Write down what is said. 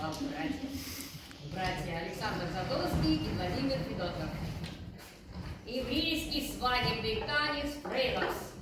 вам братья. Братья Александр Задонский и Владимир Федотов. Еврейский свадебный танец «Фрейлокс».